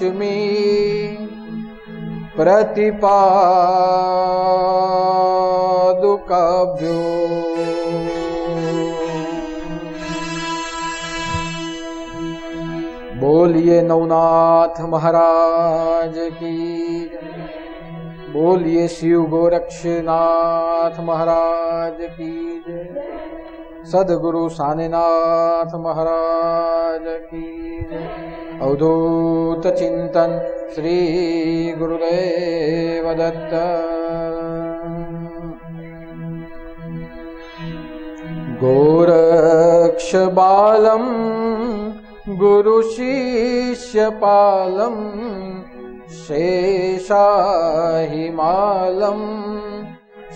श्रीलक्ष्मी प्रतिपादुकाभ्यो। बोलिए नवनाथ महाराज की। बोलिए शिव गोरक्षनाथ महाराज की। सदगुरु सानेनाथ महाराज की। अधूतचिन्तन् श्रीगुरुदेवदत्त गोरक्षबालम् गुरुशिष्यपालम् शेषाहिमालम्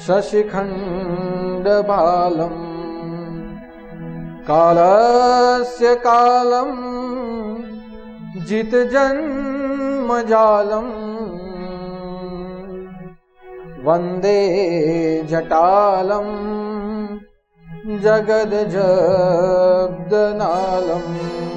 शशिखण्डबालम् कालस्य कालम् कालं जितजन्मजालम् वन्दे जटालम्। जगदजब्दनालम्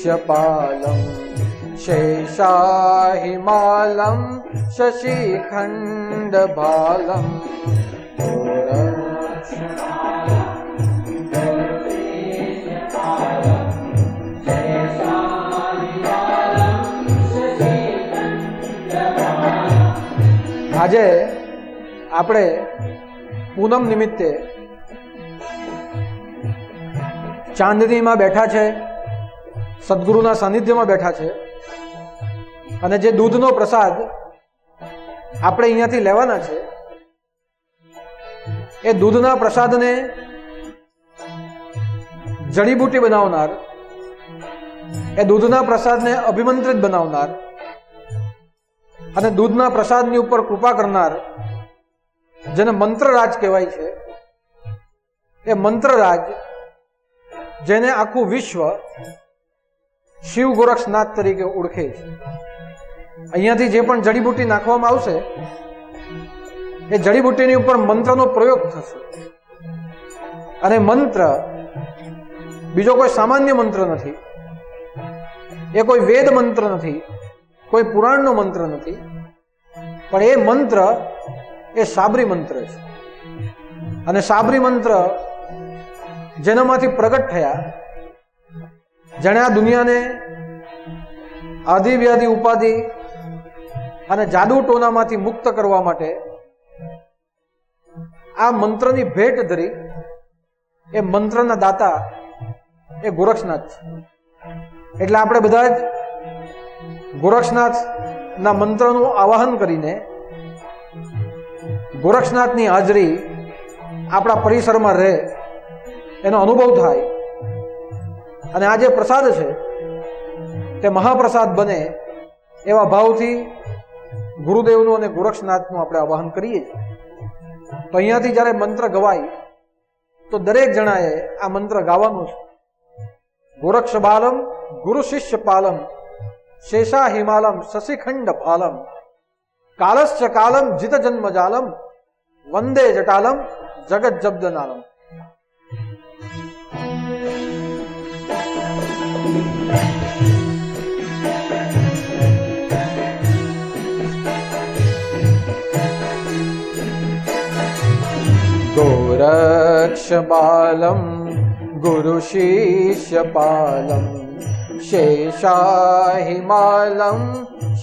गुरुशिष्यपालं शेषाहिमालं शशिखण्डबालम् આજે આપણે પૂનમ નિમિત્તે ચાંદનીમાં બેઠા છે સદગુરુના સાનિધ્યમાં બેઠા છે. અને જે દૂધનો પ્રસાદ આપણે અહીંયાથી લેવાના છે, એ દૂધના પ્રસાદને જડીબુટી બનાવનાર, એ દૂધના પ્રસાદને અભિમંત્રિત બનાવનાર, અને દૂધના પ્રસાદની ઉપર કૃપા કરનાર, જેને મંત્રરાજ કહેવાય છે, એ મંત્રરાજ, જેને આખું વિશ્વ શિવ ગોરક્ષનાથ તરીકે ઓળખે છે. અહીંયાથી જે પણ જડીબુટી નાખવામાં આવશે, એ જડીબુટીની ઉપર મંત્રનો પ્રયોગ થશે. અને મંત્ર બીજો કોઈ સામાન્ય મંત્ર નથી. એ કોઈ વેદ મંત્ર નથી, કોઈ પુરાણનો મંત્ર નથી. પણ એ મંત્ર એ સાબરી મંત્ર છે. અને સાબરી મંત્ર જેનામાંથી પ્રગટ થયા જેણે આ દુનિયાને આધિ વ્યાધિ ઉપાધિ અને જાદુ ટોનામાંથી મુક્ત કરવા માટે આ મંત્રની ભેટ ધરી એ મંત્રના દાતા એ ગોરક્ષનાથ છે. એટલે આપણે બધા જ ગોરક્ષનાથના મંત્રનું આવાહન કરીને ગોરક્ષનાથની હાજરી આપણા પરિસરમાં રહે એનો અનુભવ થાય. અને આ જે પ્રસાદ છે, તે મહાપ્રસાદ બને એવા ભાવથી ગુરુદેવનું અને ગોરક્ષનાથનું આપણે આવાહન કરીએ તો અહીંયાથી જ્યારે મંત્ર ગવાય, તો દરેક જણાએ આ મંત્ર ગાવાનું છે. ગોરક્ષ બાલમ ગુરુ શિષ્ય પાલમ શેષા હિમાલમ શશિખંડ ફાલમ કાલશ્ચ કાલમ જીત જન્મ જાલમ વંદે જટાલમ જગત જબ્દનાલમ गोरक्षबालं गुरुशिष्यपालं शेषाहिमालं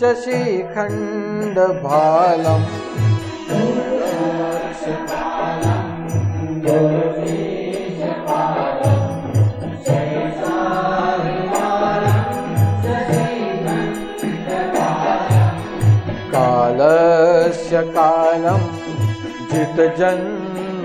शशिखण्डभालम् कालस्य कालं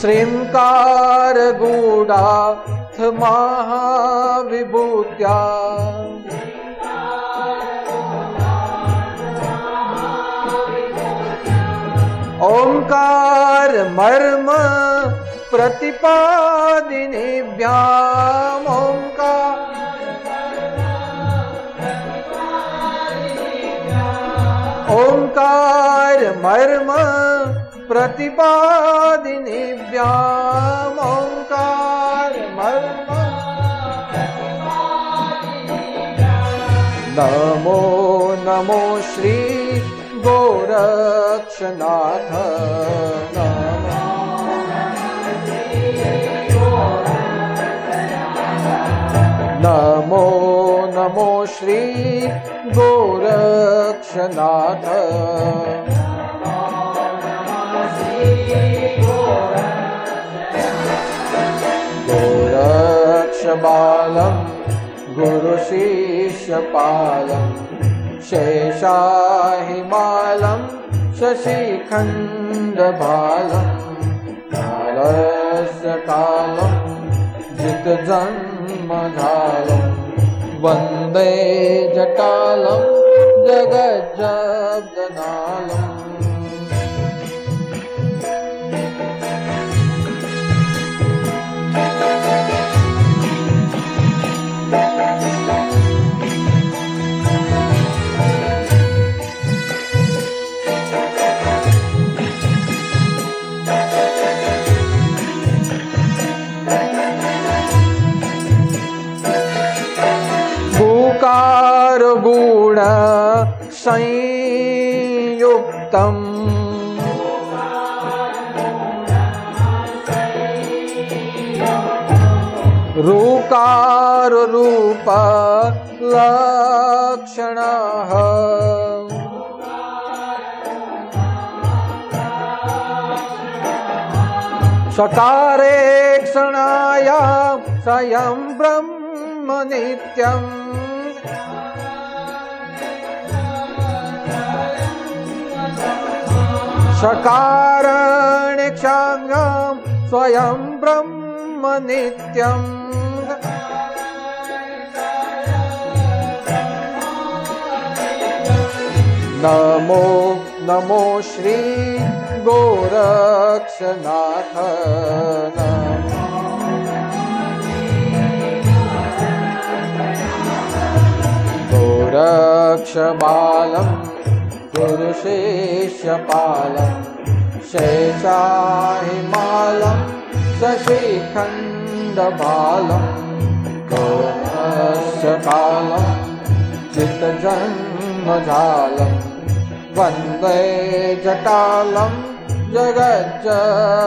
श्रीङ्कार गूढाथ महाविभूत्या ओङ्कार मर्म प्रतिपादिनीभ्याम् ओङ्कार ओङ्कार मर्म प्रतिपादिनीभ्याम् ओङ्कार मर्म नमो नमो श्री गोरक्षनाथ नमो नमो नमो श्री गोरक्षनाथ गोरक्षबालं गुरुशिष्यपालं शेषाहिमालं शशिखण्डबालं कालस्य कालं जितजन्मधालं वन्दे जटालं जगज्जब्दनालम् ગુણ સૈ लक्षणः सकारे क्षणाय स्वयं ब्रह्म नित्यम् सकारणक्षाङ्गं स्वयं ब्रह्म नित्यम् नमो नमो श्री गोरक्षनाथ। गोरक्षबालं गुरुशेषपालं शेषाहिमालं शशिखण्डबालं गोरक्षकालं चित्तजन्मजालं वन्दे जटालं जगज्जब्दनालम्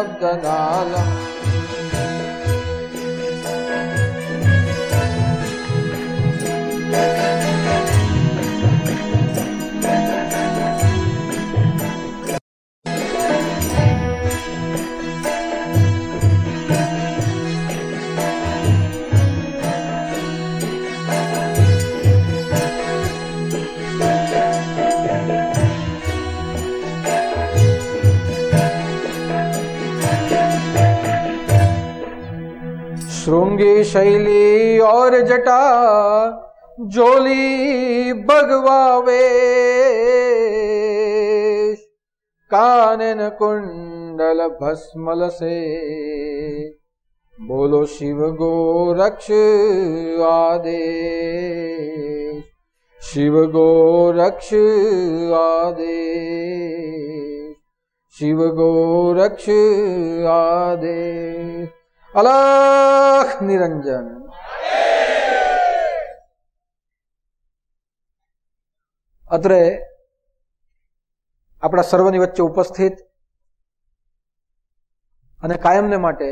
श्रृंगी शैली और जटा जोली भगवावे कानन कुंडल भस्मल से बोलो शिव गोरक्ष आदेश शिव गोरक्ष आदेश शिव गोरक्ष आदेश અલખ નિરંજન. અત્રે આપણા સર્વની વચ્ચે ઉપસ્થિત અને કાયમને માટે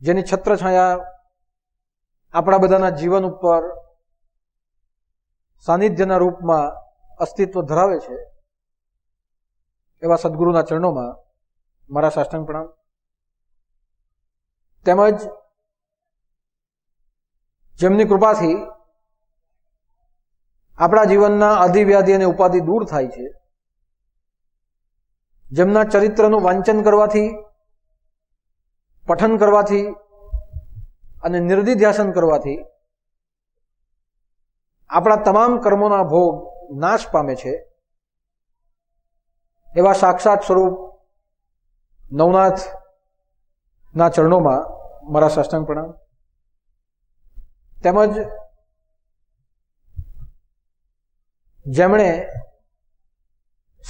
જેની છત્રછાયા આપણા બધાના જીવન ઉપર સાનિધ્યના રૂપમાં અસ્તિત્વ ધરાવે છે, એવા સદગુરુના ચરણોમાં મારા સાષ્ટાંગ પ્રણામ. તેમજ જેમની કૃપાથી આપણા જીવનના અધિવ્યાધિ અને ઉપાધિ દૂર થાય છે, જેમના ચરિત્રનું વાંચન કરવાથી, પઠન કરવાથી અને નિર્દિધ્યાસન કરવાથી આપણા તમામ કર્મોના ભોગ નાશ પામે છે. એવા સાક્ષાત સ્વરૂપ નવનાથ ના ચરણોમાં મારા સાષ્ટાંગ પ્રણામ. તેમજ જેમણે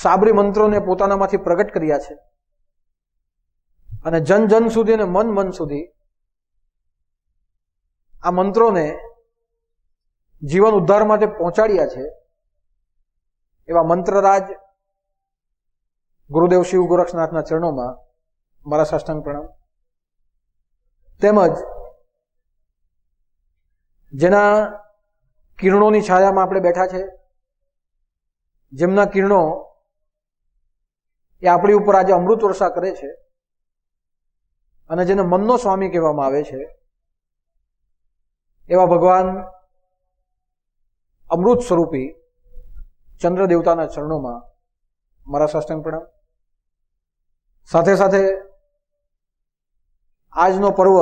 સાબરી મંત્રોને પોતાનામાંથી પ્રગટ કર્યા છે અને જન જન સુધી અને મન મન સુધી આ મંત્રોને જીવન ઉદ્ધાર માટે પહોંચાડ્યા છે એવા મંત્રરાજ ગુરુદેવ શિવ ગોરક્ષનાથના ચરણોમાં મારા સાષ્ટાંગ પ્રણામ. તેમજ જેના કિરણોની છાયામાં આપણે બેઠા છે, જેમના કિરણો એ આપણી ઉપર આજે અમૃત વર્ષા કરે છે અને જેને મનનો સ્વામી કહેવામાં આવે છે, એવા ભગવાન અમૃત સ્વરૂપી ચંદ્ર દેવતાના ચરણોમાં મારા સાષ્ટાંગ પ્રણામ. સાથે સાથે આજનો પર્વ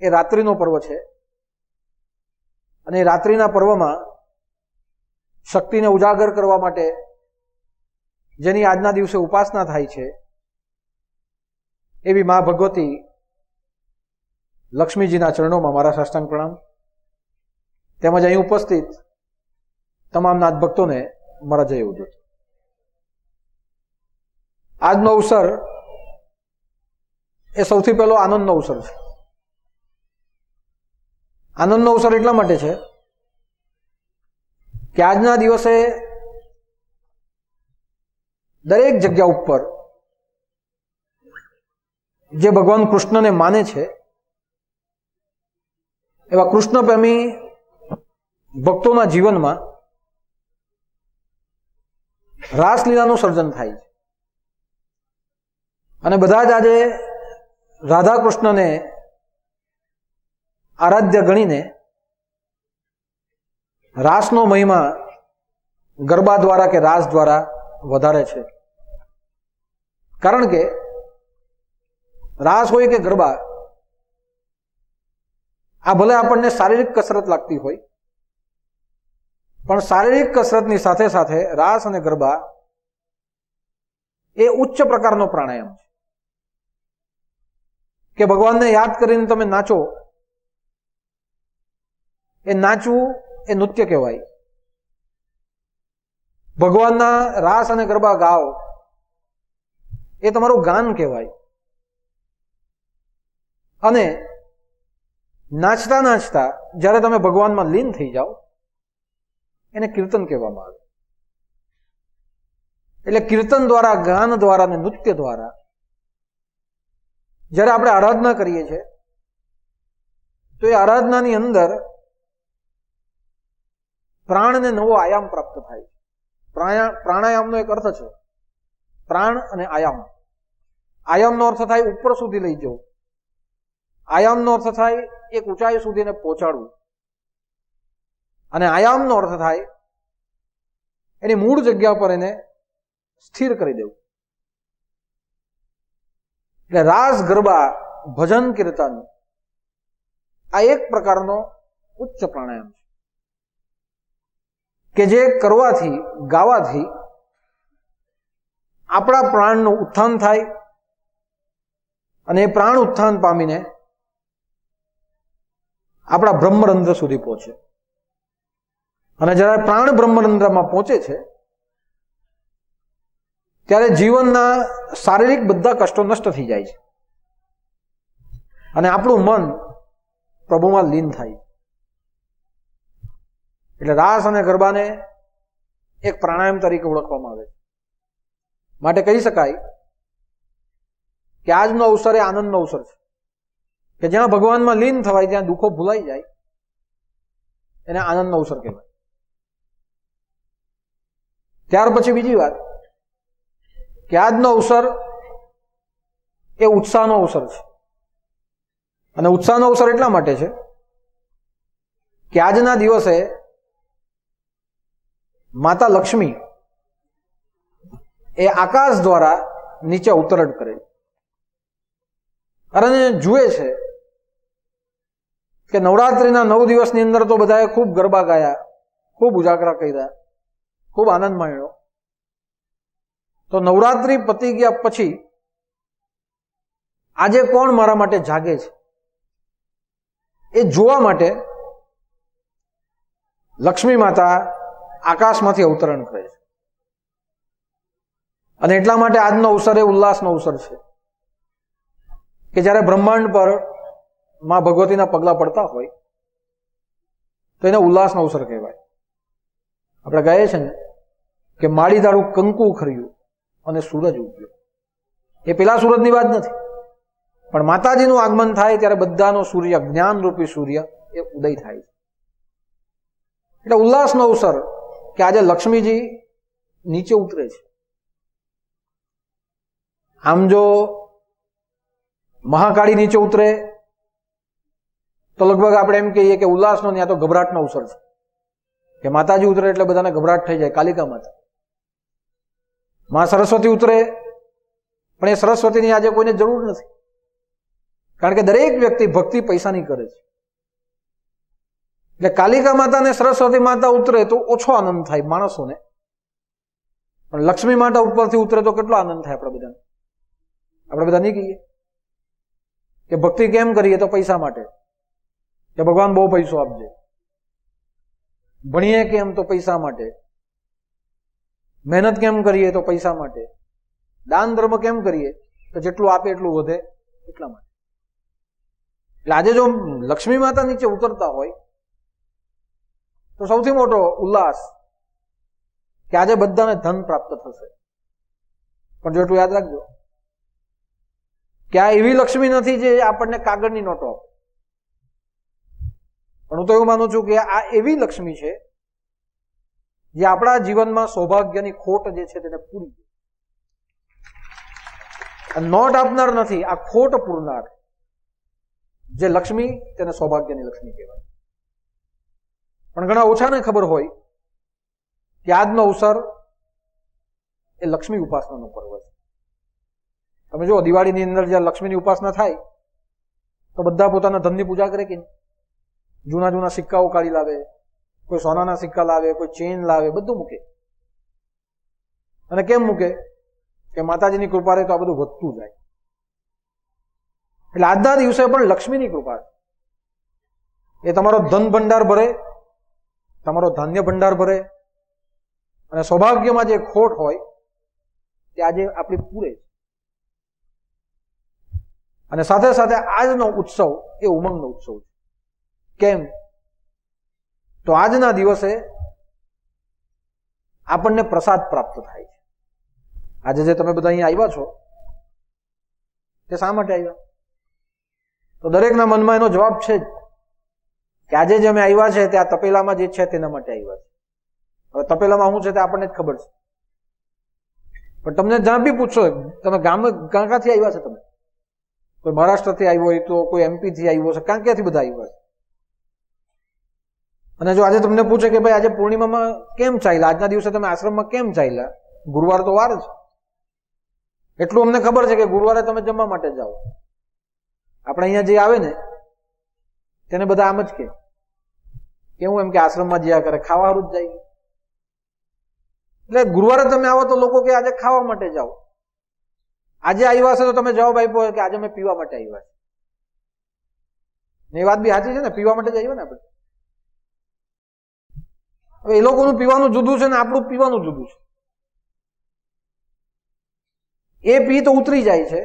એ રાત્રિનો પર્વ છે. અને રાત્રિના પર્વમાં શક્તિને ઉજાગર કરવા માટે જેની આજના દિવસે ઉપાસના થાય છે, એવી મા ભગવતી લક્ષ્મીજીના ચરણોમાં મારા સાષ્ટાંગ પ્રણામ. તેમજ અહીં ઉપસ્થિત તમામ નાથ ભક્તોને મારા જય ઉદત આજનો અવસર એ સૌથી પહેલો આનંદનો અવસર છે. આનંદનો અવસર એટલા માટે છે કે આજના દિવસે દરેક જગ્યા ઉપર જે ભગવાન કૃષ્ણને માને છે, એવા કૃષ્ણ પ્રેમી ભક્તોના જીવનમાં રાસલીલાનું સર્જન થાય છે. અને બધા જ આજે રાધા કૃષ્ણને આરાધ્ય ગણીને રાસનો મહિમા ગરબા દ્વારા કે રાસ દ્વારા વધારે છે. કારણ કે રાસ હોય કે ગરબા, આ ભલે આપણને શારીરિક કસરત લાગતી હોય, પણ શારીરિક કસરતની સાથે સાથે રાસ અને ગરબા એ ઉચ્ચ પ્રકારનો પ્રાણાયામ છે. કે ભગવાનને યાદ કરીને તમે નાચો. એ નાચવું એ નૃત્ય કહેવાય. ભગવાનના રાસ અને ગરબા ગાઓ. એ તમારું ગાન કહેવાય. અને નાચતા નાચતા જ્યારે તમે ભગવાનમાં લીન થઈ જાઓ, એને કીર્તન કહેવામાં આવે. એટલે કીર્તન દ્વારા, ગાન દ્વારા અને નૃત્ય દ્વારા જ્યારે આપણે આરાધના કરીએ છીએ, તો એ આરાધનાની અંદર પ્રાણને નવો આયામ પ્રાપ્ત થાય છે. પ્રાણાયામનો એક અર્થ છે, પ્રાણ અને આયામ. આયામનો અર્થ થાય ઉપર સુધી લઈ જવું. આયામનો અર્થ થાય એક ઊંચાઈ સુધીને પહોંચાડવું. અને આયામનો અર્થ થાય એની મૂળ જગ્યા પર એને સ્થિર કરી દેવું. એટલે રાસ ગરબા, ભજન કીર્તન, આ એક પ્રકારનો ઉચ્ચ પ્રાણાયામ છે. કે જે કરવાથી, ગાવાથી આપણા પ્રાણનું ઉત્થાન થાય અને એ પ્રાણ ઉત્થાન પામીને આપણા બ્રહ્મરંધ્ર સુધી પહોંચે. અને જ્યારે પ્રાણ બ્રહ્મરંધ્રમાં પહોંચે છે ત્યારે જીવનના શારીરિક બધા કષ્ટો નષ્ટ થઈ જાય છે. અને આપણું મન પ્રભુમાં લીન થાય. એટલે રાસ અને ગરબાને એક પ્રાણાયામ તરીકે ઓળખવામાં આવે માટે કહી શકાય કે આજનો અવસર એ આનંદનો અવસર છે. કે જ્યાં ભગવાનમાં લીન થવાય, ત્યાં દુઃખો ભૂલાઈ જાય, એને આનંદનો અવસર કહેવાય. ત્યાર પછી બીજી વાત. કે અવસર એ ઉત્સાહનો અવસર છે. અને ઉત્સાહનો અવસર એટલા માટે છે કે આજના દિવસે માતા લક્ષ્મી એ આકાશ દ્વારા નીચે ઉતરણ કરે અને જુએ છે કે નવરાત્રિના નવ દિવસની અંદર તો બધાએ ખૂબ ગરબા ગાયા, ખૂબ ઉજાગરા કર્યા, ખૂબ આનંદ માણ્યો. તો નવરાત્રિ પતી ગયા પછી આજે કોણ મારા માટે જાગે છે? એ જોવા માટે લક્ષ્મી માતા આકાશમાંથી અવતરણ કરે છે. અને એટલા માટે આજનો અવસર એ ઉલ્લાસનો અવસર છે કે જ્યારે બ્રહ્માંડ પરમાં ભગવતીના પગલા પડતા હોય તો એને ઉલ્લાસનો અવસર કહેવાય. આપણે કહીએ છીએ ને કે માળી દારૂ કંકુ ખર્યું. અને સૂરજ ઉગ્યો. એ પેલા સૂરજની વાત નથી. પણ માતાજીનું આગમન થાય ત્યારે બધાનો સૂર્ય જ્ઞાન રૂપી સૂર્ય, એ ઉદય થાય છે. એટલે ઉલ્લાસનો અવસર કે આજે લક્ષ્મીજી નીચે ઉતરે છે. આમ જો મહાકાળી નીચે ઉતરે, તો લગભગ આપણે એમ કહીએ કે ઉલ્લાસનો ત્યાં તો ગભરાટનો અવસર છે. કે માતાજી ઉતરે એટલે બધાને ગભરાટ થઈ જાય, કાલિકા માતા. માં સરસ્વતી ઉતરે, પણ એ સરસ્વતીની આજે કોઈને જરૂર નથી. કારણ કે દરેક વ્યક્તિ ભક્તિ પૈસાની કરે છે. એટલે કાલિકા માતા ને સરસ્વતી માતા ઉતરે તો ઓછો આનંદ થાય માણસોને. પણ લક્ષ્મી માતા ઉપરથી ઉતરે તો કેટલો આનંદ થાય આપણે બધાને? આપણે બધા નહીં કહીએ? કે ભક્તિ કેમ કરીએ તો પૈસા માટે? કે ભગવાન બહુ પૈસો આપજે. ભણીએ કેમ તો પૈસા માટે? મહેનત કેમ કરીએ તો પૈસા માટે? દાન ધર્મ કેમ કરીએ? તો જેટલું આપે એટલું વધે. એટલા માટે. એટલે આજે જો લક્ષ્મી માતા નીચે ઉતરતા હોય, તો સૌથી મોટો ઉલ્લાસ કે આજે બધાને ધન પ્રાપ્ત થશે. પણ જો એટલું યાદ રાખજો, કે આ એવી લક્ષ્મી નથી જે આપણને કાગળની નોટો આપે. પણ હું તો એવું માનું છું કે આ એવી લક્ષ્મી છે જે આપણા જીવનમાં સૌભાગ્યની ખોટ જે છે તેને પૂરી નોટ આપનાર નથી, આ ખોટ પૂરનાર. જે લક્ષ્મી તેને સૌભાગ્યની લક્ષ્મી કહેવાય. પણ ઘણા ઓછાને ખબર હોય કે આજનો અવસર એ લક્ષ્મી ઉપાસનાનો પર્વ છે. તમે જુઓ, દિવાળીની અંદર જ્યાં લક્ષ્મીની ઉપાસના થાય, તો બધા પોતાના ધનની પૂજા કરે કે જૂના જૂના સિક્કાઓ કાઢી લાવે કોઈ સોનાના સિક્કા લાવે, કોઈ ચેન લાવે, બધું મૂકે. અને કેમ મૂકે? કે માતાજીની કૃપા રહે તો આ બધું વધતું જાય. એટલે આજના દિવસે પણ લક્ષ્મીની કૃપા એ તમારો ધન ભંડાર ભરે, તમારો ધાન્ય ભંડાર ભરે, અને સૌભાગ્યમાં જે ખોટ હોય તે આજે આપણે પૂરે છે. અને સાથે સાથે આજનો ઉત્સવ એ ઉમંગનો ઉત્સવ છે. કેમ? તો આજના દિવસે આપણને પ્રસાદ પ્રાપ્ત થાય છે. આજે જે તમે બધા અહીંયા આવ્યા છો, તે શા માટે આવ્યા? તો દરેકના મનમાં એનો જવાબ છે જ કે આજે જે અમે આવ્યા છે, તે આ તપેલામાં જે છે, તેના માટે આવ્યા છે. હવે તપેલામાં શું છે, તે આપણને જ ખબર છે. પણ તમને જ્યાં બી પૂછો, તમે ગામ ક્યાં ક્યાંથી આવ્યા છે તમે? કોઈ મહારાષ્ટ્રથી આવ્યો હોય, તો કોઈ એમપીથી આવ્યો છે ક્યાં ક્યાંથી બધા આવ્યા છે? અને જો આજે તમને પૂછે કે ભાઈ આજે પૂર્ણિમામાં કેમ ચાલ્યા? આજના દિવસે તમે આશ્રમમાં કેમ ચાલ્યા? ગુરુવાર તો વાર છે એટલું અમને ખબર છે કે ગુરુવારે તમે જમવા માટે જાઓ. આપણે અહીંયા જે આવે ને, તેને બધા આમ જ કે. કેવું એમ કે આશ્રમમાં જ્યાં કરે ખાવા હારું જ જાય. એટલે ગુરુવારે તમે આવો તો લોકો કે આજે ખાવા માટે જાઓ. આજે આવ્યા છે તો તમે જવાબ આપ્યો કે આજે મેં પીવા માટે આવ્યા છે એ વાત બી સાચી છે ને, પીવા માટે જ આવ્યા ને આપણે? હવે એ લોકોનું પીવાનું જુદું છે ને આપણું પીવાનું જુદું છે. એ પી તો ઉતરી જાય છે.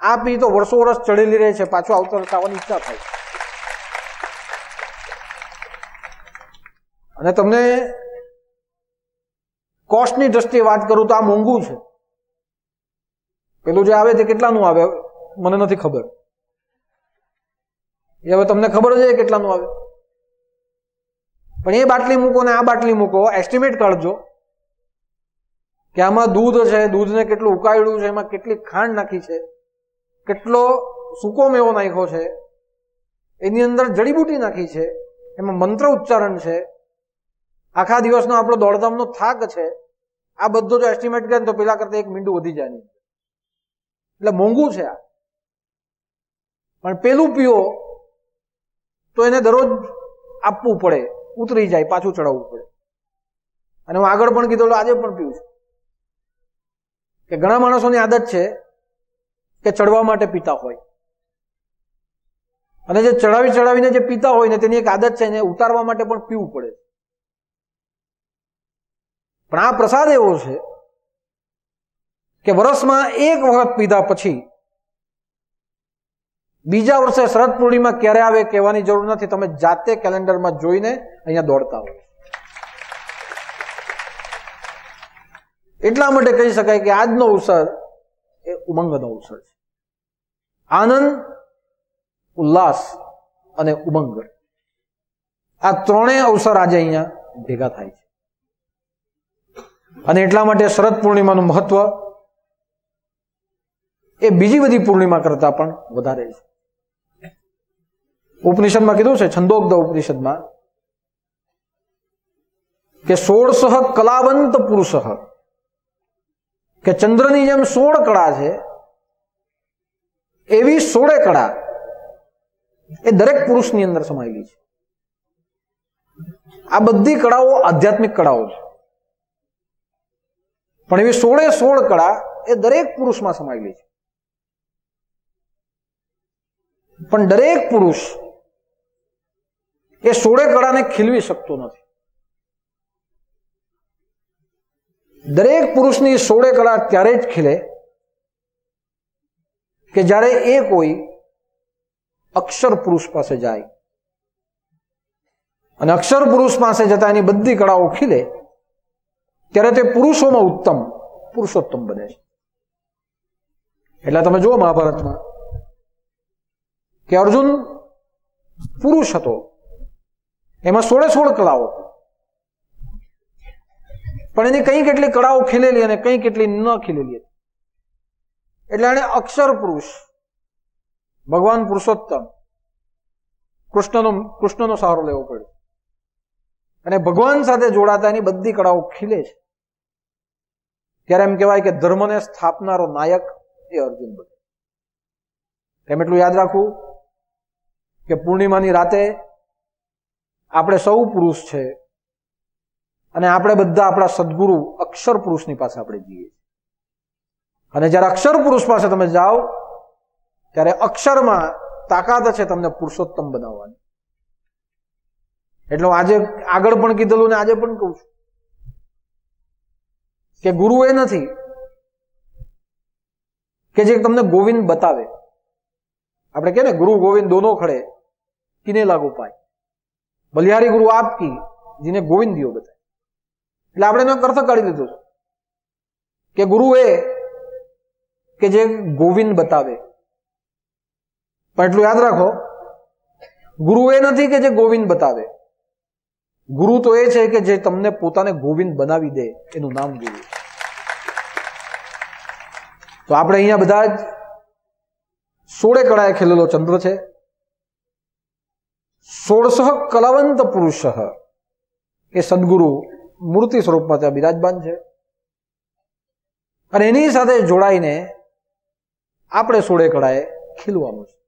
આ પી તો વર્ષો વર્ષ ચડેલી રહે છે, પાછું આવતર ખાવાની ઈચ્છા થાય અને તમને કોસ્ટની દ્રષ્ટિએ વાત કરું તો આ મોંઘું છે. પેલું જે આવે તે કેટલાનું આવે? મને નથી ખબર. એ હવે તમને ખબર છે કેટલાનું આવે. પણ એ બાટલી મૂકો ને આ બાટલી મૂકો એસ્ટિમેટ કાઢજો કે આમાં દૂધ છે, દૂધને કેટલું ઉકાળ્યું છે, એમાં કેટલી ખાંડ નાખી છે, કેટલો સૂકો મેવો નાખ્યો છે, એની અંદર જડીબુટી નાખી છે, એમાં મંત્ર ઉચ્ચારણ છે, આખા દિવસનો આપણો દોડધામનો થાક છે, આ બધો જો એસ્ટિમેટ કરે તો પેલા કરતા એક મીંડું વધી જાય એટલે મોંઘું છે આ. પણ પેલું પીઓ તો એને દરરોજ આપવું પડે. ઉતરી જાય, પાછું ચડાવવું પડે. અને હું આગળ પણ કીધેલું આજે પણ પીવું છું. કે ઘણા માણસોની આદત છે કે ચડવા માટે પીતા હોય. અને જે ચડાવી ચડાવીને જે પીતા હોય ને, તેની એક આદત છે એને ઉતારવા માટે પણ પીવું પડે પણ આ પ્રસાદ એવો છે કે વર્ષમાં એક વખત પીધા પછી બીજા વર્ષે શરદ પૂર્ણિમા ક્યારે આવે કહેવાની જરૂર નથી. તમે જાતે કેલેન્ડરમાં જોઈને અહીંયા દોડતા હોય એટલા માટે કહી શકાય કે આજનો અવસર એ ઉમંગનો અવસર છે. આનંદ, ઉલ્લાસ અને ઉમંગ. આ ત્રણેય અવસર આજે અહીંયા ભેગા થાય છે. અને એટલા માટે શરદ પૂર્ણિમાનું મહત્વ એ બીજી બધી પૂર્ણિમા કરતા પણ વધારે છે. ઉપનિષદમાં કીધું છે, છંદોગ્ધ ઉપનિષદમાં, કે સોળસહ કલાવંત પુરુષ, કે ચંદ્રની જેમ સોળ કળા છે, એવી સોળે કળા એ દરેક પુરુષની અંદર સમાયેલી છે. આ બધી કળાઓ આધ્યાત્મિક કળાઓ છે. પણ એવી સોળે સોળ કળા એ દરેક પુરુષમાં સમાયેલી છે. પણ દરેક પુરુષ એ સોળે કળાને ખીલવી શકતો નથી. દરેક પુરુષની સોળે કળા ત્યારે જ ખીલે કે જ્યારે એ કોઈ અક્ષર પુરુષ પાસે જાય. અને અક્ષર પુરુષ પાસે જતા એની બધી કળાઓ ખીલે ત્યારે તે પુરુષોમાં ઉત્તમ પુરુષોત્તમ બને છે. એટલે તમે જુઓ મહાભારતમાં કે અર્જુન પુરુષ હતો. એમાં સોળે સોળ કળાઓ પણ એની કઈ કેટલી કળાઓ ખીલેલી અને કઈ કેટલી ન ખીલેલી હતી. એટલે એને અક્ષર પુરુષ, ભગવાન પુરુષોત્તમ, કૃષ્ણનો કૃષ્ણનો સહારો લેવો પડ્યો. અને ભગવાન સાથે જોડાતા એની બધી કળાઓ ખીલે છે. ત્યારે એમ કહેવાય કે ધર્મને સ્થાપનારો નાયક એ અર્જુન બને એમ એટલું યાદ રાખવું કે પૂર્ણિમાની રાતે આપણે સૌ પુરુષ છે. અને આપણે બધા આપણા સદગુરુ અક્ષર પુરુષની પાસે આપણે જઈએ અને જ્યારે અક્ષર પુરુષ પાસે તમે જાઓ, ત્યારે અક્ષરમાં તાકાત છે તમને પુરુષોત્તમ બનાવવાની. એટલે હું આજે આગળ પણ કીધેલું ને આજે પણ કહું છું. કે ગુરુ એ નથી, કે જે તમને ગોવિંદ બતાવે. આપણે કે ને, ગુરુ ગોવિંદ દોનો ખડે, કિને લાગુ પાય? બલિહારી ગુરુ આપ કી જીને ગોવિંદ દિયો બતાય એટલે આપણે એનો અર્થ કાઢી દીધો કે ગુરુ એ કે જે ગોવિંદ બતાવે. પણ એટલું યાદ રાખો ગુરુ એ નથી કે જે ગોવિંદ બતાવે. ગુરુ તો એ છે કે જે તમને પોતાને ગોવિંદ બનાવી દે, એનું નામ ગુરુ તો આપણે અહીંયા બધા જ સોળે કળાએ ખેલેલો ચંદ્ર છે. સોળસઃ કલાવંત પુરુષ એ સદગુરુ મૂર્તિ સ્વરૂપમાં ત્યાં બિરાજમાન છે. અને એની સાથે જોડાઈને આપણે સોળે કળાએ ખીલવાનું છે.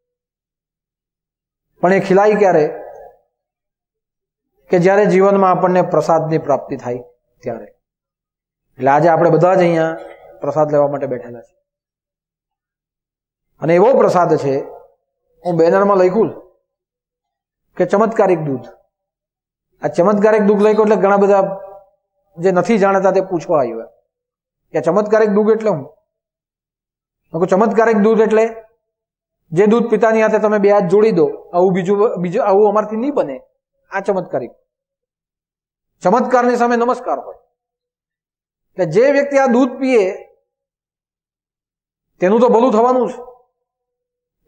પણ એ ખીલાય ક્યારે? કે જ્યારે જીવનમાં આપણને પ્રસાદની પ્રાપ્તિ થાય ત્યારે. એટલે આજે આપણે બધા જ અહીંયા પ્રસાદ લેવા માટે બેઠેલા છે. અને એવો પ્રસાદ છે, હું બેનરમાં લખ્યું કે ચમત્કારિક દૂધ આ ચમત્કારિક દૂધ લખ્યું એટલે ઘણા બધા જે નથી જાણતા તે પૂછવા આવ્યા. કે ચમત્કારિક દૂધ એટલે હું? ચમત્કારિક દૂધ એટલે જે દૂધ પિતાની હાથે તમે બે હાથ જોડી દો, આવું બીજું બીજું આવું અમારથી નહીં બને. આ ચમત્કારિક. ચમત્કારની સામે નમસ્કાર હોય. એટલે જે વ્યક્તિ આ દૂધ પીએ, તેનું તો ભલું થવાનું છે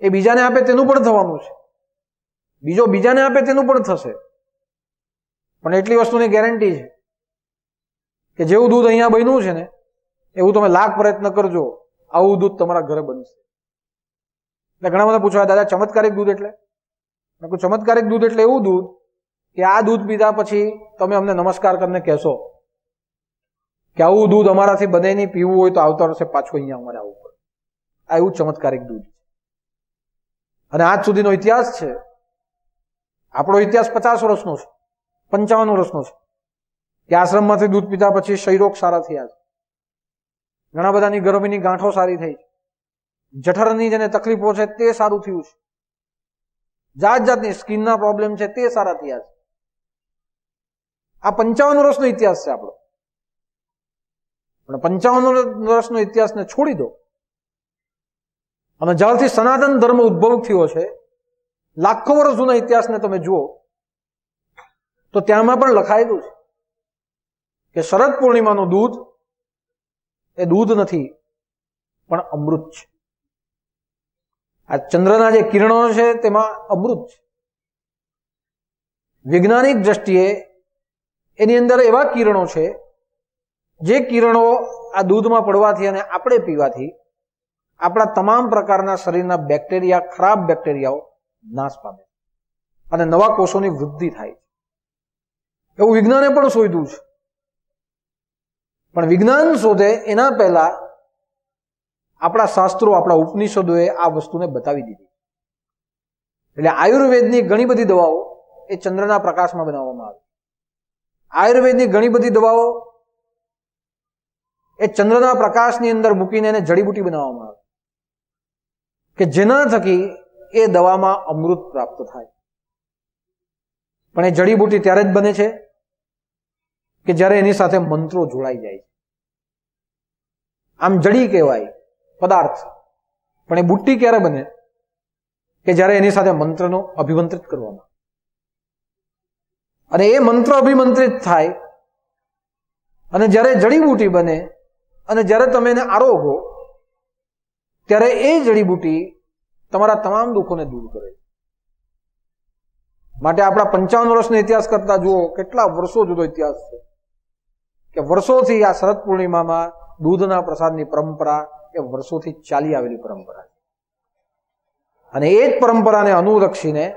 એ બીજાને આપે તેનું પણ થવાનું છે બીજો બીજાને આપે તેનું પણ થશે. પણ એટલી વસ્તુની ગેરંટી છે કે જેવું દૂધ અહીંયા બન્યું છે ને, એવું તમે લાખ પ્રયત્ન કરજો, આવું દૂધ તમારા ઘરે બનશે. એટલે ઘણા બધા પૂછવા, દાદા, ચમત્કારિક દૂધ એટલે? ચમત્કારિક દૂધ એટલે એવું દૂધ કે આ દૂધ પીધા પછી તમે અમને નમસ્કાર કરીને કહેશો કે આવું દૂધ અમારાથી બને નહીં, પીવું હોય તો આવતા વર્ષે પાછું અહીંયા અમારે આવવું પડે. આ એવું ચમત્કારિક દૂધ અને આજ સુધીનો ઇતિહાસ છે આપણો ઇતિહાસ પચાસ વર્ષનો છે, પંચાવન વર્ષનો છે. કે આશ્રમમાંથી દૂધ પીતા પછી શૈરોગ સારા થયા છે. ઘણા બધાની ગરમીની ગાંઠો સારી થઈ છે. જઠરની જેને તકલીફો છે તે સારું થયું છે. જાત જાતની સ્કિનના પ્રોબ્લેમ છે તે સારા થયા છે. આ પંચાવન વર્ષનો ઇતિહાસ છે આપણો. પણ પંચાવન વર્ષનો ઇતિહાસને છોડી દો. અને જ્યારથી સનાતન ધર્મ ઉદ્ભવ થયો છે લાખો વર્ષ જૂના ઇતિહાસને તમે જુઓ, તો ત્યાંમાં પણ લખાયેલું છે કે શરદ પૂર્ણિમાનું દૂધ એ દૂધ નથી, પણ અમૃત છે. આ ચંદ્રના જે કિરણો છે તેમાં અમૃત છે. વૈજ્ઞાનિક દ્રષ્ટિએ એની અંદર એવા કિરણો છે, જે કિરણો આ દૂધમાં પડવાથી અને આપણે પીવાથી આપણા તમામ પ્રકારના શરીરના બેક્ટેરિયા, ખરાબ બેક્ટેરિયાઓ નાશ પામે અને નવા કોષોની વૃદ્ધિ થાય છે. એવું વિજ્ઞાને પણ શોધ્યું છે. પણ વિજ્ઞાન શોધે એના પહેલા આપણા શાસ્ત્રો, આપણા ઉપનિષદોએ આ વસ્તુને બતાવી દીધી. એટલે આયુર્વેદની ઘણી બધી દવાઓ એ ચંદ્રના પ્રકાશમાં બનાવવામાં આવી. આયુર્વેદની ઘણી બધી દવાઓ એ ચંદ્રના પ્રકાશની અંદર મૂકીને એને જડીબુટી બનાવવામાં આવે. કે જેના થકી એ દવામાં અમૃત પ્રાપ્ત થાય. પણ એ જડીબુટી ત્યારે જ બને છે કે જ્યારે એની સાથે મંત્રો જોડાઈ જાય છે. આમ જડી કહેવાય, પદાર્થ. પણ એ બુટ્ટી ક્યારે બને? કે જ્યારે એની સાથે મંત્રનો અભિમંત્રિત કરવામાં અને એ મંત્ર અભિમંત્રિત થાય, અને જ્યારે જડીબુટી બને, અને જ્યારે તમે એને આરોગો, ત્યારે એ જડીબુટી તમારા તમામ દુઃખોને દૂર કરે. માટે આપણા પંચાવન વર્ષનો ઇતિહાસ કરતા જુઓ, કેટલા વર્ષો જુદો ઇતિહાસ છે. કે વર્ષોથી આ શરદ પૂર્ણિમામાં દૂધના પ્રસાદની પરંપરા એ વર્ષોથી ચાલી આવેલી પરંપરા છે. અને એ જ પરંપરાને અનુલક્ષીને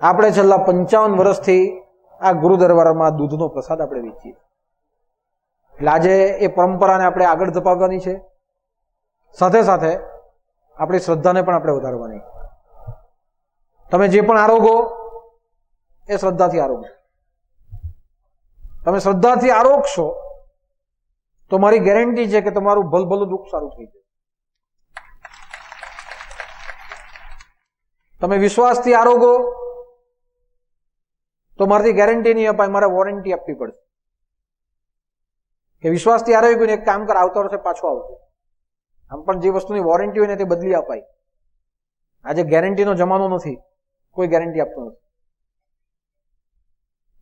આપણે છેલ્લા પંચાવન વર્ષથી આ ગુરુ દરબારમાં દૂધનો પ્રસાદ આપણે વેચીએ એટલે આજે એ પરંપરાને આપણે આગળ ધપાવવાની છે. સાથે સાથે આપણી શ્રદ્ધાને પણ આપણે વધારવાની. તમે જે પણ આરોગો એ શ્રદ્ધાથી આરોગો તમે શ્રદ્ધાથી આરોગશો તો મારી ગેરંટી છે કે તમારું ભલભલું દુઃખ સારું થઈ જાય. તમે વિશ્વાસથી આરોગો તો મારાથી ગેરંટી નહીં અપાય, મારે વોરંટી આપવી પડશે. કે વિશ્વાસથી આરોગ્ય એક કામ કર, આવતા વર્ષે પાછો આવશે આમ પણ જે વસ્તુની વોરંટી હોય ને તે બદલી અપાય. આજે ગેરંટીનો જમાનો નથી. કોઈ ગેરંટી આપતો નથી.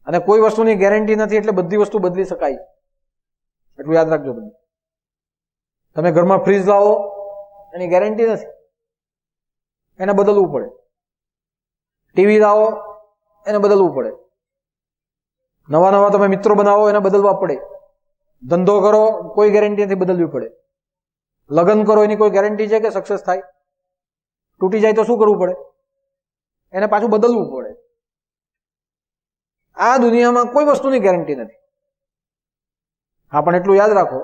અને કોઈ વસ્તુની ગેરંટી નથી એટલે બધી વસ્તુ બદલી શકાય. એટલું યાદ રાખજો તમે તમે ઘરમાં ફ્રીજ લાવો, એની ગેરંટી નથી. એને બદલવું પડે. ટીવી લાવો, એને બદલવું પડે. નવા નવા તમે મિત્રો બનાવો, એને બદલવા પડે. ધંધો કરો, કોઈ ગેરંટી નથી, બદલવી પડે. લગ્ન કરો, એની કોઈ ગેરંટી છે કે સક્સેસ થાય? તૂટી જાય તો શું કરવું પડે? એને પાછું બદલવું પડે. આ દુનિયામાં કોઈ વસ્તુની ગેરંટી નથી. હા, પણ એટલું યાદ રાખો,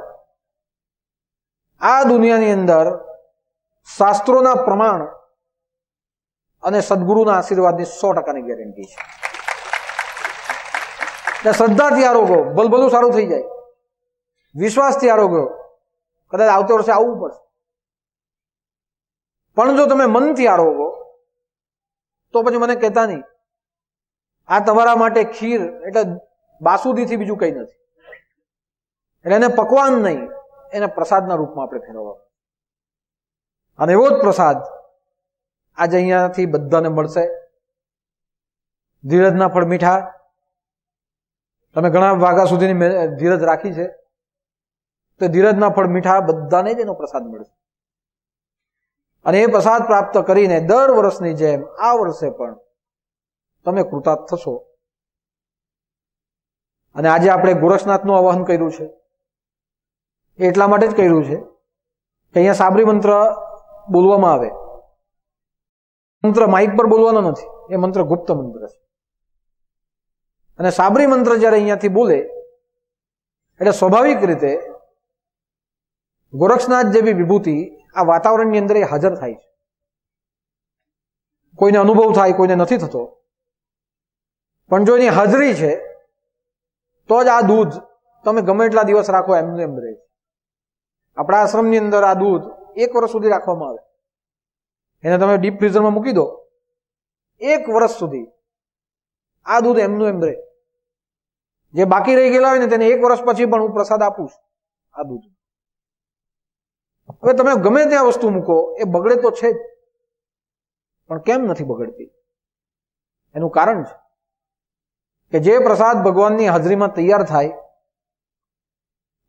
આ દુનિયાની અંદર શાસ્ત્રોના પ્રમાણ અને સદગુરુના આશીર્વાદની સો ટકાની ગેરંટી છે. એટલે શ્રદ્ધાથી આરોગ્યો બલબલું સારું થઈ જાય. વિશ્વાસથી આરોગ્યો કદાચ આવતા વર્ષે આવવું પડશે. પણ જો તમે મનથી આરોગો તો પછી મને કહેતા નહીં. આ તમારા માટે ખીર એટલે બાસુદીથી બીજું કંઈ નથી. એટલે એને પકવાન નહીં, એને પ્રસાદના રૂપમાં આપણે ફેરવવા. અને એવો જ પ્રસાદ આજે અહીંયાથી બધાને મળશે. ધીરજના ફળ મીઠા. તમે ઘણા વાગા સુધીની ધીરજ રાખી છે. તો ધીરજના ફળ મીઠા બધાને જ એનો પ્રસાદ મળશે અને એ પ્રસાદ પ્રાપ્ત કરીને દર વર્ષની જેમ આ વર્ષે પણ તમે કૃતાર્થ થશો. અને આજે આપણે ગોરક્ષનાથનું આવાહન કર્યું છે. એટલા માટે જ કર્યું છે કે અહીંયા સાબરી મંત્ર બોલવામાં આવે. મંત્ર માઇક પર બોલવાનો નથી. એ મંત્ર ગુપ્ત મંત્ર છે. અને સાબરી મંત્ર જ્યારે અહીંયાથી બોલે, એટલે સ્વાભાવિક રીતે ગોરક્ષનાથ જેવી વિભૂતિ આ વાતાવરણની અંદર એ હાજર થાય છે. કોઈને અનુભવ થાય, કોઈને નથી થતો. પણ જો એની હાજરી છે, તો જ આ દૂધ તમે ગમે એટલા દિવસ રાખો એમનું એમ રહે આપણા આશ્રમની અંદર આ દૂધ એક વર્ષ સુધી રાખવામાં આવે. એને તમે ડીપ ફ્રીઝરમાં મૂકી દો. એક વર્ષ સુધી આ દૂધ એમનું એમ રહે. જે બાકી રહી ગયેલા હોય ને તેને એક વર્ષ પછી પણ હું પ્રસાદ આપું છું આ દૂધ હવે તમે ગમે ત્યાં વસ્તુ મૂકો, એ બગડે તો છે જ. પણ કેમ નથી બગડતી? એનું કારણ છે કે જે પ્રસાદ ભગવાનની હાજરીમાં તૈયાર થાય,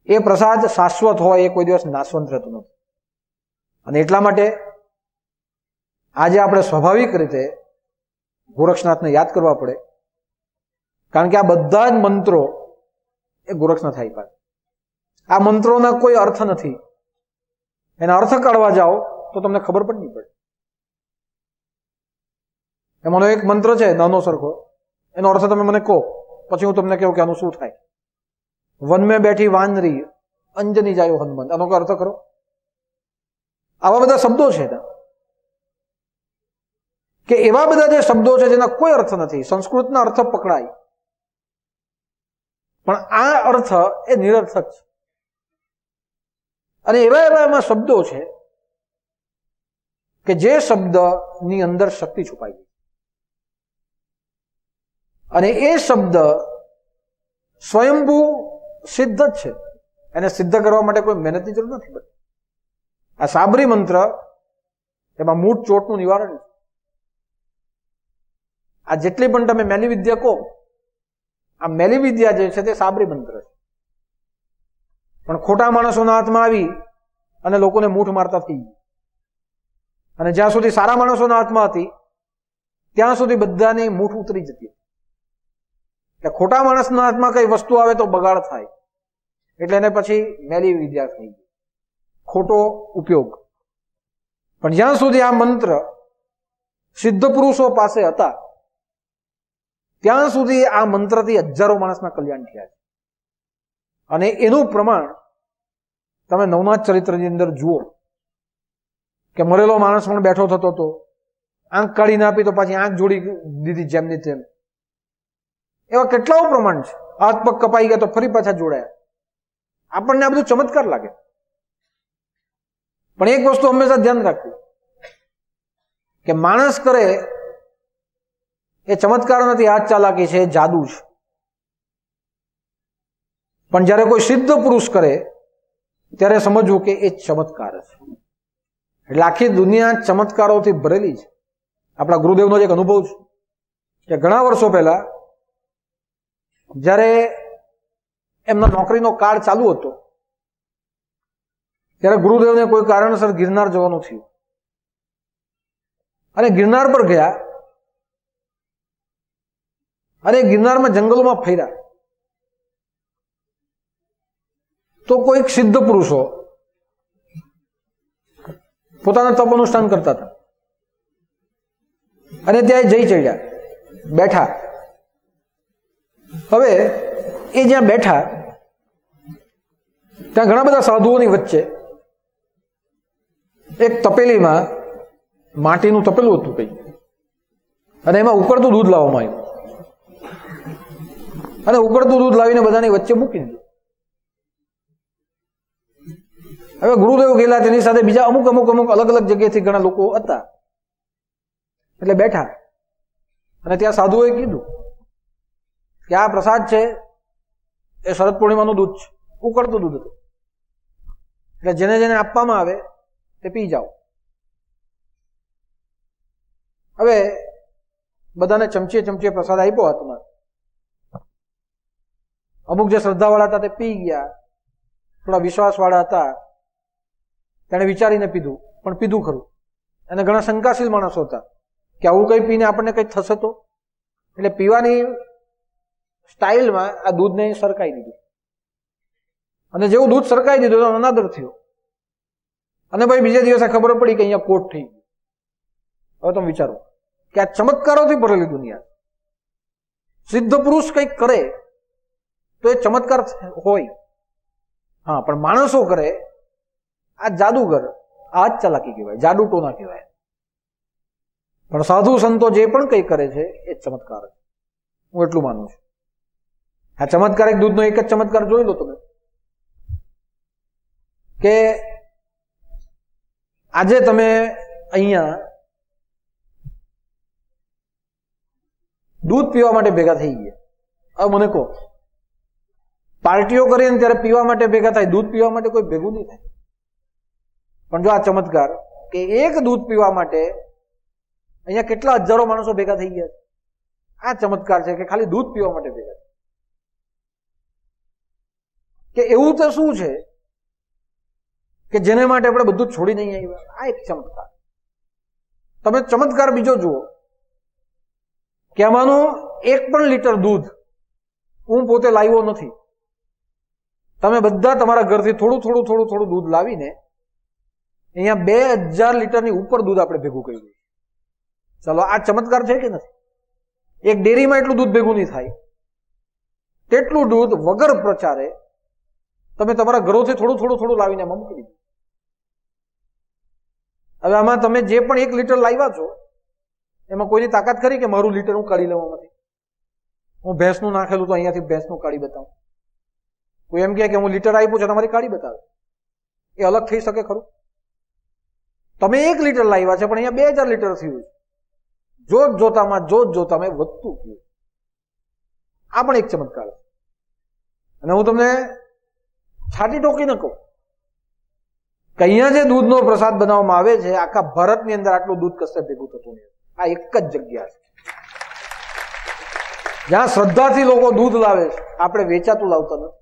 એ પ્રસાદ શાશ્વત હોય, એ કોઈ દિવસ નાશવંત રહેતો નથી. અને એટલા માટે આજે આપણે સ્વાભાવિક રીતે ગોરક્ષનાથને યાદ કરવા પડે, કારણ કે આ બધા જ મંત્રો એ ગોરક્ષનાથ આપ્યા આ મંત્રોના કોઈ અર્થ નથી. એના અર્થ કાઢવા જાઓ તો તમને ખબર પણ નહીં પડે. એમાંનો એક મંત્ર છે, નાનો સરખો. એનો અર્થ તમે મને કહો, પછી હું તમને કહું કે આનું શું થાય. વનમે બેઠી વાનરી, અંજની જાય હનુમંત. આનો અર્થ કરો? આવા બધા શબ્દો છે કે એવા બધા જે શબ્દો છે જેના કોઈ અર્થ નથી, સંસ્કૃતના અર્થ પકડાય. પણ આ અર્થ એ નિરર્થક છે. અને એવા એવા એમાં શબ્દો છે કે જે શબ્દની અંદર શક્તિ છુપાઈ ગઈ અને એ શબ્દ સ્વયંભૂ સિદ્ધ જ છે. એને સિદ્ધ કરવા માટે કોઈ મહેનતની જરૂર નથી પડતી. આ સાબરી મંત્ર એમાં મૂળ ચોટનું નિવારણ છે. આ જેટલી પણ તમે મેલી વિદ્યા કહો, આ મેલી વિદ્યા જે છે તે સાબરી મંત્ર છે. પણ ખોટા માણસોના હાથમાં આવી અને લોકોને મૂઠ મારતા થઈ અને જ્યાં સુધી સારા માણસોના હાથમાં હતી, ત્યાં સુધી બધાની મૂઠ ઉતરી જતી એટલે ખોટા માણસના હાથમાં કઈ વસ્તુ આવે તો બગાડ થાય. એટલે એને પછી મેલી વિદ્યા થઈ ગઈ. ખોટો ઉપયોગ. પણ જ્યાં સુધી આ મંત્ર સિદ્ધ પુરુષો પાસે હતા, ત્યાં સુધી આ મંત્રથી હજારો માણસના કલ્યાણ થયા છે. અને એનું પ્રમાણ તમે નવનાથ ચરિત્રની અંદર જુઓ કે મરેલો માણસ પણ બેઠો થતો હતો. આંખ કાઢી ના આપી તો પાછી આંખ જોડી દીધી જેમની તેમ. એવા કેટલાઓ પ્રમાણ છે. હાથ પગ કપાઈ ગયા તો ફરી પાછા જોડાયા. આપણને આ બધું ચમત્કાર લાગે. પણ એક વસ્તુ હંમેશા ધ્યાન રાખવું. કે માણસ કરે એ ચમત્કાર નથી. હાથ ચાલાકી છે જાદુ છે. પણ જ્યારે કોઈ સિદ્ધ પુરુષ કરે, ત્યારે સમજવું કે એ ચમત્કાર છે. એટલે આખી દુનિયા ચમત્કારોથી ભરેલી છે. આપણા ગુરુદેવનો એક અનુભવ છે કે ઘણા વર્ષો પહેલા જ્યારે એમના નોકરીનો કાળ ચાલુ હતો, ત્યારે ગુરુદેવને કોઈ કારણસર ગિરનાર જવાનું થયું. અને ગિરનાર પર ગયા અને ગિરનારમાં જંગલોમાં ફર્યા. તો કોઈક સિદ્ધ પુરુષો પોતાના તપ અનુષ્ઠાન કરતા હતા. અને ત્યાં જઈ ચડ્યા. બેઠા. હવે એ જ્યાં બેઠા, ત્યાં ઘણા બધા સાધુઓની વચ્ચે એક તપેલીમાં માટીનું તપેલું હતું કંઈ. અને એમાં ઉકળતું દૂધ લાવવામાં આવ્યું. અને ઉકળતું દૂધ લાવીને બધાની વચ્ચે મૂકી દીધું હવે ગુરુદેવ ગયેલા તેની સાથે બીજા અમુક અમુક અમુક અલગ અલગ જગ્યાએથી ઘણા લોકો હતા. એટલે બેઠા. અને ત્યાં સાધુઓએ કીધું કે આ પ્રસાદ છે, એ શરદ પૂર્ણિમાનું દૂધ છે. ઉકળતું દૂધ હતું. એટલે જેને જેને આપવામાં આવે તે પી જાઓ. હવે બધાને ચમચીએ ચમચીએ પ્રસાદ આપ્યો હાથમાં. અમુક જે શ્રદ્ધાવાળા હતા તે પી ગયા. થોડા વિશ્વાસવાળા હતા. તેણે વિચારીને પીધું, પણ પીધું ખરું. અને ઘણા શંકાશીલ માણસો હતા કે આવું કંઈ પીને આપણને કંઈ થશે તો? એટલે પીવાની સ્ટાઇલમાં આ દૂધને સરકાઈ દીધું. અને જેવું દૂધ સરકાઈ દીધું તો અનાદર થયો. અને ભાઈ બીજા દિવસે ખબર પડી કે અહીંયા કોટ થઈ ગયું. હવે તમે વિચારો કે આ ચમત્કારોથી ભરેલી દુનિયા. સિદ્ધ પુરુષ કંઈક કરે તો એ ચમત્કાર હોય. હા, પણ માણસો કરે આ જાદુગર, આ જ ચલાકી કહેવાય જાદુ ટોના કહેવાય. પણ સાધુ સંતો જે પણ કંઈ કરે છે, એ ચમત્કાર હું એટલું માનું છું. આ ચમત્કારિક દૂધનો એક જ ચમત્કાર જોઈ લો તમે. કે આજે તમે અહીંયા દૂધ પીવા માટે ભેગા થઈ ગયા. હવે મને કહો, પાર્ટીઓ કરીને ત્યારે પીવા માટે ભેગા થાય, દૂધ પીવા માટે કોઈ ભેગું નહીં થાય. પણ જો આ ચમત્કાર કે એક દૂધ પીવા માટે અહીંયા કેટલા હજારો માણસો ભેગા થઈ ગયા આ ચમત્કાર છે કે ખાલી દૂધ પીવા માટે ભેગા કે એવું તો શું છે કે જેને માટે આપણે બધું છોડી નહીં આવ્યા? આ એક ચમત્કાર. તમે ચમત્કાર બીજો જુઓ. કે આમાંનું એક પણ લીટર દૂધ હું પોતે લાવ્યો નથી. તમે બધા તમારા ઘરથી થોડું થોડું થોડું થોડું દૂધ લાવીને અહીંયા બે હજાર લીટરની ઉપર દૂધ આપણે ભેગું કર્યું ચાલો, આ ચમત્કાર છે કે નથી? એક ડેરીમાં એટલું દૂધ ભેગું નહીં થાય. તેટલું દૂધ વગર પ્રચારે તમે તમારા ઘરોથી થોડું થોડું થોડું લાવીને એમાં મૂકી દીધું. હવે આમાં તમે જે પણ એક લીટર લાવ્યા છો, એમાં કોઈની તાકાત કરી કે મારું લીટર હું કાઢી લેવામાંથી હું ભેંસનું નાખેલું તો અહીંયાથી ભેંસનું કાઢી બતાવું. કોઈ એમ કહે કે હું લીટર આપ્યું છે તમારી કાઢી બતાવે. એ અલગ થઈ શકે ખરું? તમે એક લીટર લાવ્યા છે, પણ અહીંયા બે હજાર લીટર થયું છે. જોત જોતામાં જોત જોતામાં વધતું ગયું. આ પણ એક ચમત્કાર છે. અને હું તમને છાટી ટોકી ન કહું કે અહીંયા જે દૂધનો પ્રસાદ બનાવવામાં આવે છે, આખા ભારતની અંદર આટલું દૂધ કશે ભેગું થતું નહીં આ એક જ જગ્યા છે. જ્યાં શ્રદ્ધાથી લોકો દૂધ લાવે છે, આપણે વેચાતું લાવતા નથી.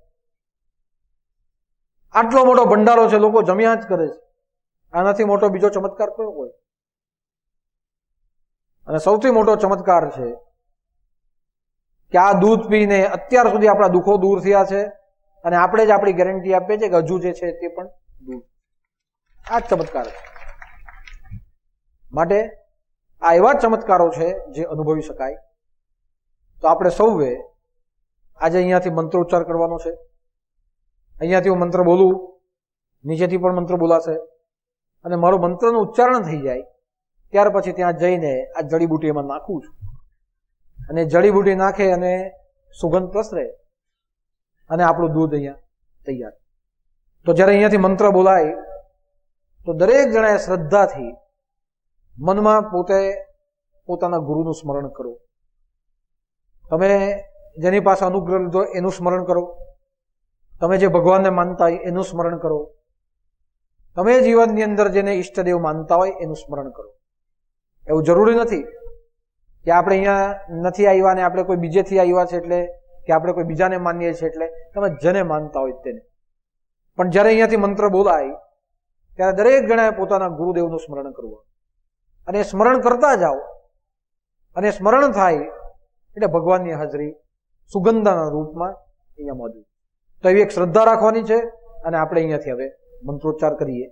આટલો મોટો ભંડારો છે, લોકો જમ્યા જ કરે છે. આનાથી મોટો બીજો ચમત્કાર કયો હોય? અને સૌથી મોટો ચમત્કાર છે કે આ દૂધ પીને અત્યાર સુધી આપણા દુઃખો દૂર થયા છે અને આપણે જ આપણી ગેરંટી આપીએ છીએ કે હજુ જે છે તે પણ દૂર આ જ ચમત્કાર છે. માટે આ એવા ચમત્કારો છે જે અનુભવી શકાય. તો આપણે સૌએ આજે અહીંયાથી મંત્રોચ્ચાર કરવાનો છે. અહીંયાથી હું મંત્ર બોલું. નીચેથી પણ મંત્ર બોલાશે. અને મારું મંત્રનું ઉચ્ચારણ થઈ જાય, ત્યાર પછી ત્યાં જઈને આ જડીબુટી એમાં નાખું છું. અને જડીબુટી નાખે અને સુગંધ પ્રસરે અને આપણું દૂધ અહીંયા તૈયાર. તો જ્યારે અહીંયાથી મંત્ર બોલાય, તો દરેક જણાએ શ્રદ્ધાથી મનમાં પોતે પોતાના ગુરુનું સ્મરણ કરો. તમે જેની પાસે અનુગ્રહ લીધો એનું સ્મરણ કરો. તમે જે ભગવાનને માનતા હોય એનું સ્મરણ કરો. તમે જીવનની અંદર જેને ઈષ્ટદેવ માનતા હોય એનું સ્મરણ કરો. એવું જરૂરી નથી કે આપણે અહીંયા નથી આવ્યા ને આપણે કોઈ બીજેથી આવ્યા છે એટલે કે આપણે કોઈ બીજાને માનીએ છીએ એટલે તમે જેને માનતા હોય તેને. પણ જ્યારે અહીંયાથી મંત્ર બોલાય, ત્યારે દરેક જણાએ પોતાના ગુરુદેવનું સ્મરણ કરવું. અને સ્મરણ કરતા જાઓ. અને સ્મરણ થાય એટલે ભગવાનની હાજરી સુગંધાના રૂપમાં અહીંયા મોજૂદ તો એવી એક શ્રદ્ધા રાખવાની છે અને આપણે અહીંયાથી હવે મંત્રોચ્ચાર કરીએ.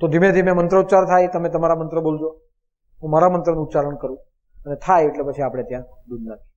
તો ધીમે ધીમે મંત્રોચ્ચાર થાય, તમે તમારા મંત્ર બોલજો. હું મારા મંત્રનું ઉચ્ચારણ કરું. અને થાય એટલે પછી આપણે ત્યાં દૂધ નાખીએ.